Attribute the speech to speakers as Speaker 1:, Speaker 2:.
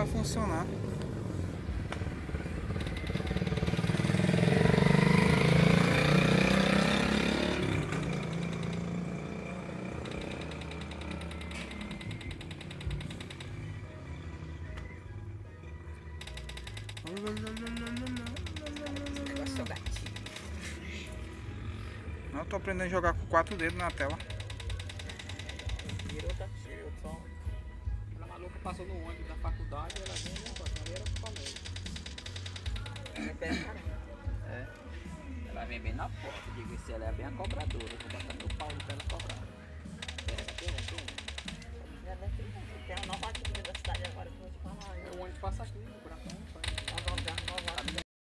Speaker 1: vai funcionar. Não, eu tô aprendendo a jogar com quatro dedos na tela.
Speaker 2: Passou no ônibus da faculdade, ela veio e ali era pro colégio.
Speaker 3: É perto.
Speaker 2: É. Ela vem bem na porta, digo, se ela é bem a cobradora, eu vou botar meu pau pra ela cobrar. Pega, pega,
Speaker 3: visto. Tem uma nova aqui da cidade agora que eu vou te falar.
Speaker 2: O ônibus passa aqui, no buracão, sai.
Speaker 3: Nós